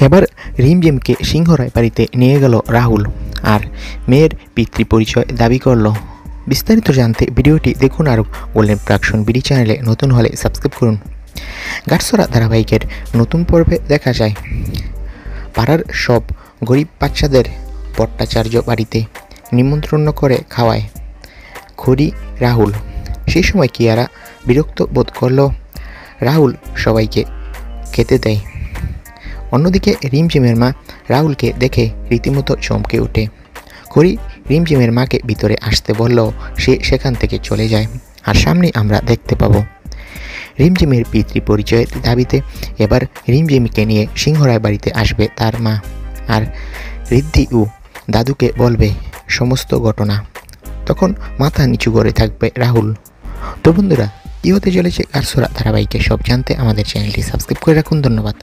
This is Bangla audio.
এবার রিমঝিমকে সিংহরায় বাড়িতে নিয়ে গেল রাহুল আর মেয়ের পিতৃ পরিচয় দাবি করল। বিস্তারিত জানতে ভিডিওটি দেখুন আর গোল্ডেন প্রাকশন বিডি চ্যানেলে নতুন হলে সাবস্ক্রাইব করুন। গাটসরা ধারাবাহিকের নতুন পর্বে দেখা যায়। পাড়ার সব গরিব বাচ্চাদের ভট্টাচার্য বাড়িতে নিমন্ত্রণ করে খাওয়ায় খড়ি রাহুল। সেই সময় কিয়ারা বিরক্ত বোধ করল, রাহুল সবাইকে খেতে দেয়। অন্যদিকে রিমঝিমের মা রাহুলকে দেখে রীতিমতো চমকে ওঠে। খড়ি রিমঝিমের মাকে ভিতরে আসতে বললেও সে সেখান থেকে চলে যায়, আর সামনে আমরা দেখতে পাবো। রিমঝিমের পিতৃ পরিচয়ের দাবিতে এবার রিমঝিমকে নিয়ে সিংহরায় বাড়িতে আসবে তার মা। আর ঋদ্ধি ও দাদুকে বলবে সমস্ত ঘটনা। তখন মাথা নিচু করে থাকবে রাহুল। তো বন্ধুরা কী হতে চলেছে কারসোরা ধারাবাহিকে। সব জানতে আমাদের চ্যানেলটি সাবস্ক্রাইব করে রাখুন। ধন্যবাদ।